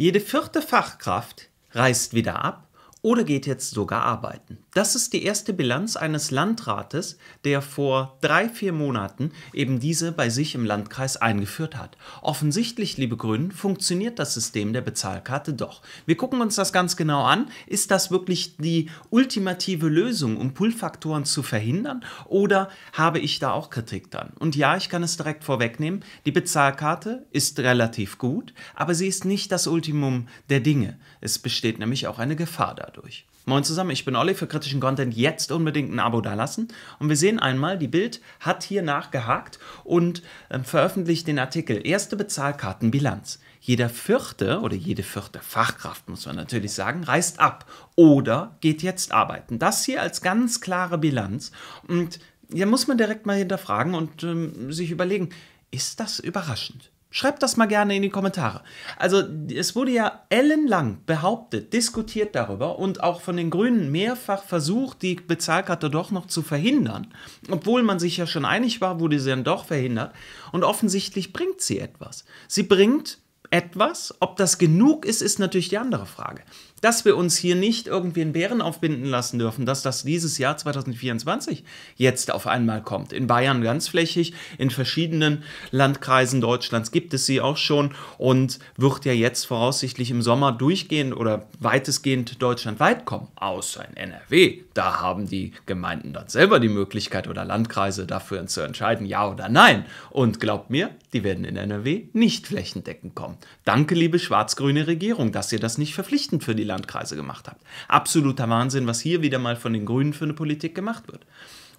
Jede vierte Fachkraft reist wieder ab oder geht jetzt sogar arbeiten. Das ist die erste Bilanz eines Landrates, der vor drei, vier Monaten eben diese bei sich im Landkreis eingeführt hat. Offensichtlich, liebe Grünen, funktioniert das System der Bezahlkarte doch. Wir gucken uns das ganz genau an. Ist das wirklich die ultimative Lösung, um Pull-Faktoren zu verhindern? Oder habe ich da auch Kritik dran? Und ja, ich kann es direkt vorwegnehmen. Die Bezahlkarte ist relativ gut, aber sie ist nicht das Ultimum der Dinge. Es besteht nämlich auch eine Gefahr dadurch. Moin zusammen, ich bin Olli für kritischen Content. Jetzt unbedingt ein Abo dalassen. Und wir sehen einmal, die Bild hat hier nachgehakt und äh, veröffentlicht den Artikel Erste Bezahlkartenbilanz. Jeder vierte oder jede vierte Fachkraft, muss man natürlich sagen, reist ab oder geht jetzt arbeiten. Das hier als ganz klare Bilanz. Und ja, muss man direkt mal hinterfragen und ähm, sich überlegen, ist das überraschend? Schreibt das mal gerne in die Kommentare. Also es wurde ja ellenlang behauptet, diskutiert darüber und auch von den Grünen mehrfach versucht, die Bezahlkarte doch noch zu verhindern. Obwohl man sich ja schon einig war, wurde sie dann doch verhindert. Und offensichtlich bringt sie etwas. Sie bringt etwas. Ob das genug ist, ist natürlich die andere Frage dass wir uns hier nicht irgendwie in Bären aufbinden lassen dürfen, dass das dieses Jahr 2024 jetzt auf einmal kommt. In Bayern ganz flächig, in verschiedenen Landkreisen Deutschlands gibt es sie auch schon und wird ja jetzt voraussichtlich im Sommer durchgehend oder weitestgehend deutschlandweit kommen, außer in NRW. Da haben die Gemeinden dann selber die Möglichkeit oder Landkreise dafür zu entscheiden, ja oder nein. Und glaubt mir, die werden in NRW nicht flächendeckend kommen. Danke, liebe schwarz-grüne Regierung, dass ihr das nicht verpflichtend für die Landkreise gemacht habt. Absoluter Wahnsinn, was hier wieder mal von den Grünen für eine Politik gemacht wird.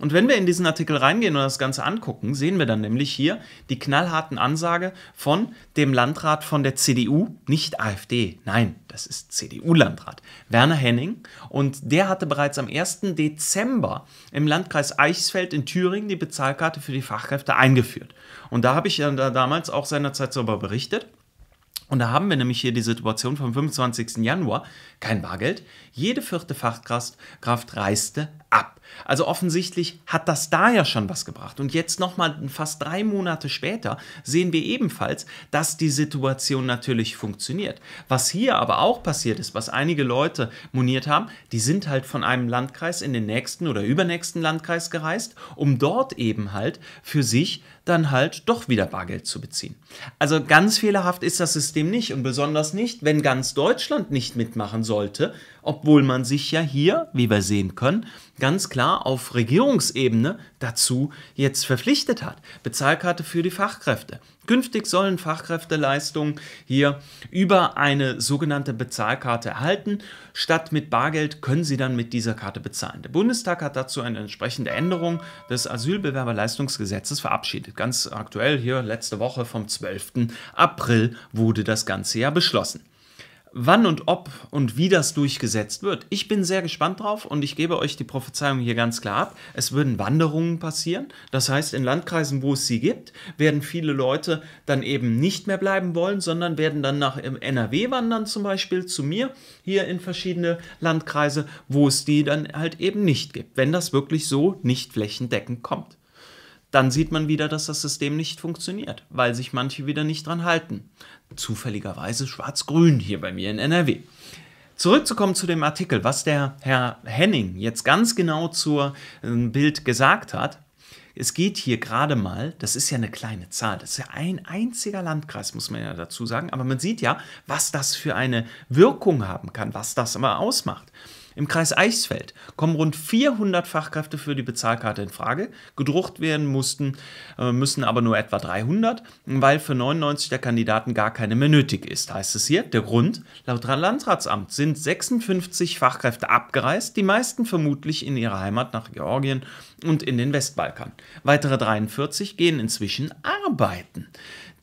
Und wenn wir in diesen Artikel reingehen und das Ganze angucken, sehen wir dann nämlich hier die knallharten Ansage von dem Landrat von der CDU, nicht AfD, nein, das ist CDU-Landrat, Werner Henning. Und der hatte bereits am 1. Dezember im Landkreis Eichsfeld in Thüringen die Bezahlkarte für die Fachkräfte eingeführt. Und da habe ich ja damals auch seinerzeit darüber berichtet. Und da haben wir nämlich hier die Situation vom 25. Januar, kein Bargeld, jede vierte Fachkraft reiste ab. Also offensichtlich hat das da ja schon was gebracht. Und jetzt nochmal fast drei Monate später sehen wir ebenfalls, dass die Situation natürlich funktioniert. Was hier aber auch passiert ist, was einige Leute moniert haben, die sind halt von einem Landkreis in den nächsten oder übernächsten Landkreis gereist, um dort eben halt für sich dann halt doch wieder Bargeld zu beziehen. Also ganz fehlerhaft ist das System nicht und besonders nicht, wenn ganz Deutschland nicht mitmachen sollte, obwohl man sich ja hier, wie wir sehen können, ganz klar auf Regierungsebene dazu jetzt verpflichtet hat. Bezahlkarte für die Fachkräfte. Künftig sollen Fachkräfteleistungen hier über eine sogenannte Bezahlkarte erhalten. Statt mit Bargeld können sie dann mit dieser Karte bezahlen. Der Bundestag hat dazu eine entsprechende Änderung des Asylbewerberleistungsgesetzes verabschiedet. Ganz aktuell hier letzte Woche vom 12. April wurde das Ganze ja beschlossen wann und ob und wie das durchgesetzt wird. Ich bin sehr gespannt drauf und ich gebe euch die Prophezeiung hier ganz klar ab. Es würden Wanderungen passieren. Das heißt, in Landkreisen, wo es sie gibt, werden viele Leute dann eben nicht mehr bleiben wollen, sondern werden dann nach NRW wandern, zum Beispiel zu mir hier in verschiedene Landkreise, wo es die dann halt eben nicht gibt, wenn das wirklich so nicht flächendeckend kommt dann sieht man wieder, dass das System nicht funktioniert, weil sich manche wieder nicht dran halten. Zufälligerweise schwarz-grün hier bei mir in NRW. Zurückzukommen zu dem Artikel, was der Herr Henning jetzt ganz genau zur äh, Bild gesagt hat. Es geht hier gerade mal, das ist ja eine kleine Zahl, das ist ja ein einziger Landkreis, muss man ja dazu sagen, aber man sieht ja, was das für eine Wirkung haben kann, was das immer ausmacht. Im Kreis Eichsfeld kommen rund 400 Fachkräfte für die Bezahlkarte in Frage. Gedruckt werden mussten, äh, müssen aber nur etwa 300, weil für 99 der Kandidaten gar keine mehr nötig ist, heißt es hier. Der Grund, laut Landratsamt sind 56 Fachkräfte abgereist, die meisten vermutlich in ihre Heimat nach Georgien und in den Westbalkan. Weitere 43 gehen inzwischen arbeiten.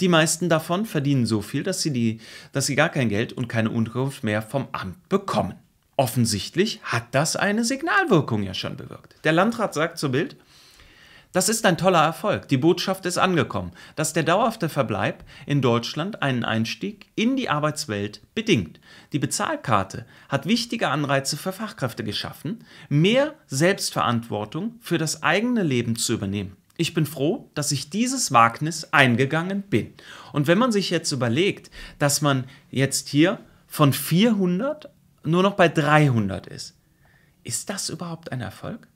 Die meisten davon verdienen so viel, dass sie, die, dass sie gar kein Geld und keine Unterkunft mehr vom Amt bekommen. Offensichtlich hat das eine Signalwirkung ja schon bewirkt. Der Landrat sagt zu Bild, das ist ein toller Erfolg. Die Botschaft ist angekommen, dass der dauerhafte Verbleib in Deutschland einen Einstieg in die Arbeitswelt bedingt. Die Bezahlkarte hat wichtige Anreize für Fachkräfte geschaffen, mehr Selbstverantwortung für das eigene Leben zu übernehmen. Ich bin froh, dass ich dieses Wagnis eingegangen bin. Und wenn man sich jetzt überlegt, dass man jetzt hier von 400 nur noch bei 300 ist. Ist das überhaupt ein Erfolg?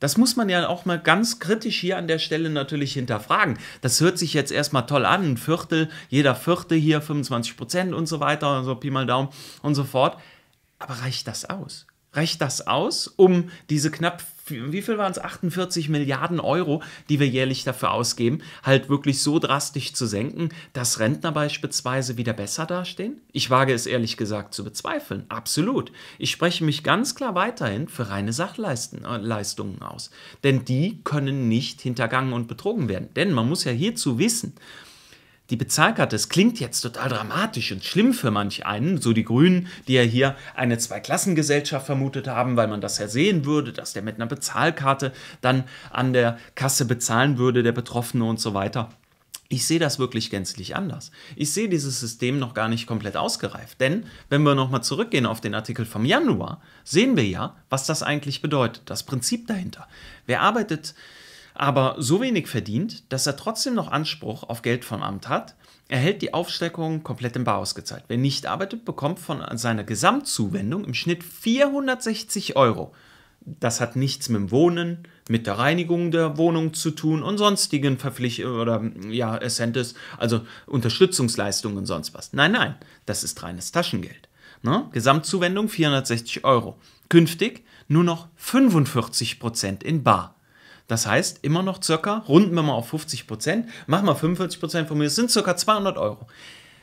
Das muss man ja auch mal ganz kritisch hier an der Stelle natürlich hinterfragen. Das hört sich jetzt erstmal toll an, ein Viertel, jeder Vierte hier 25 Prozent und so weiter, so Pi mal Daumen und so fort. Aber reicht das aus? Reicht das aus, um diese knapp wie viel waren es? 48 Milliarden Euro, die wir jährlich dafür ausgeben, halt wirklich so drastisch zu senken, dass Rentner beispielsweise wieder besser dastehen? Ich wage es ehrlich gesagt zu bezweifeln. Absolut. Ich spreche mich ganz klar weiterhin für reine Sachleistungen äh, aus. Denn die können nicht hintergangen und betrogen werden. Denn man muss ja hierzu wissen, die Bezahlkarte, es klingt jetzt total dramatisch und schlimm für manch einen, so die Grünen, die ja hier eine Zweiklassengesellschaft vermutet haben, weil man das ja sehen würde, dass der mit einer Bezahlkarte dann an der Kasse bezahlen würde, der Betroffene und so weiter. Ich sehe das wirklich gänzlich anders. Ich sehe dieses System noch gar nicht komplett ausgereift. Denn wenn wir nochmal zurückgehen auf den Artikel vom Januar, sehen wir ja, was das eigentlich bedeutet, das Prinzip dahinter. Wer arbeitet aber so wenig verdient, dass er trotzdem noch Anspruch auf Geld vom Amt hat, erhält die Aufsteckung komplett im Bar ausgezahlt. Wer nicht arbeitet, bekommt von seiner Gesamtzuwendung im Schnitt 460 Euro. Das hat nichts mit dem Wohnen, mit der Reinigung der Wohnung zu tun und sonstigen Verpflichtungen oder ja, Essentes, also Unterstützungsleistungen und sonst was. Nein, nein, das ist reines Taschengeld. Ne? Gesamtzuwendung 460 Euro. Künftig nur noch 45 Prozent in Bar. Das heißt, immer noch circa, runden wir mal auf 50 Prozent, machen wir 45 Prozent von mir, das sind circa 200 Euro.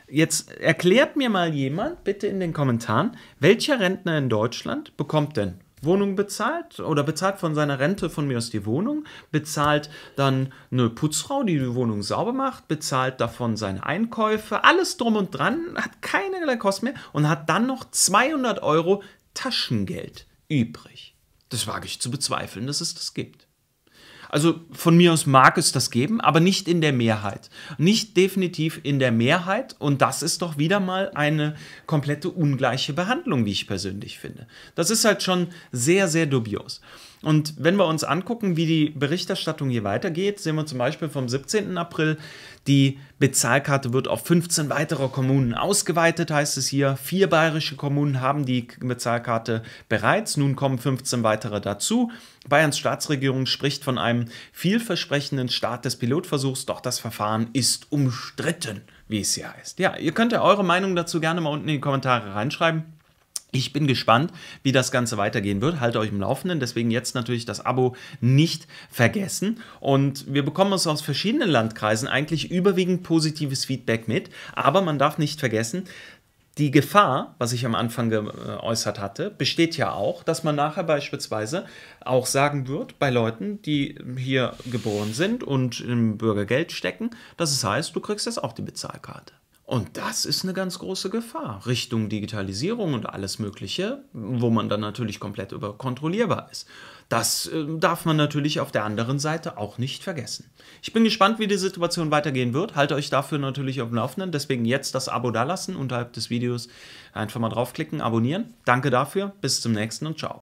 Jetzt erklärt mir mal jemand, bitte in den Kommentaren, welcher Rentner in Deutschland bekommt denn Wohnung bezahlt oder bezahlt von seiner Rente von mir aus die Wohnung, bezahlt dann eine Putzfrau, die die Wohnung sauber macht, bezahlt davon seine Einkäufe, alles drum und dran, hat keinerlei Kosten mehr und hat dann noch 200 Euro Taschengeld übrig. Das wage ich zu bezweifeln, dass es das gibt. Also von mir aus mag es das geben, aber nicht in der Mehrheit. Nicht definitiv in der Mehrheit. Und das ist doch wieder mal eine komplette ungleiche Behandlung, wie ich persönlich finde. Das ist halt schon sehr, sehr dubios. Und wenn wir uns angucken, wie die Berichterstattung hier weitergeht, sehen wir zum Beispiel vom 17. April, die Bezahlkarte wird auf 15 weitere Kommunen ausgeweitet, heißt es hier. Vier bayerische Kommunen haben die Bezahlkarte bereits, nun kommen 15 weitere dazu. Bayerns Staatsregierung spricht von einem vielversprechenden Start des Pilotversuchs, doch das Verfahren ist umstritten, wie es hier heißt. Ja, ihr könnt ja eure Meinung dazu gerne mal unten in die Kommentare reinschreiben. Ich bin gespannt, wie das Ganze weitergehen wird. Halte euch im Laufenden. Deswegen jetzt natürlich das Abo nicht vergessen. Und wir bekommen uns aus verschiedenen Landkreisen eigentlich überwiegend positives Feedback mit. Aber man darf nicht vergessen, die Gefahr, was ich am Anfang geäußert hatte, besteht ja auch, dass man nachher beispielsweise auch sagen wird, bei Leuten, die hier geboren sind und im Bürgergeld stecken, dass es heißt, du kriegst jetzt auch die Bezahlkarte. Und das ist eine ganz große Gefahr Richtung Digitalisierung und alles Mögliche, wo man dann natürlich komplett überkontrollierbar ist. Das äh, darf man natürlich auf der anderen Seite auch nicht vergessen. Ich bin gespannt, wie die Situation weitergehen wird. Halte euch dafür natürlich auf dem Laufenden. Deswegen jetzt das Abo dalassen unterhalb des Videos. Einfach mal draufklicken, abonnieren. Danke dafür. Bis zum nächsten und ciao.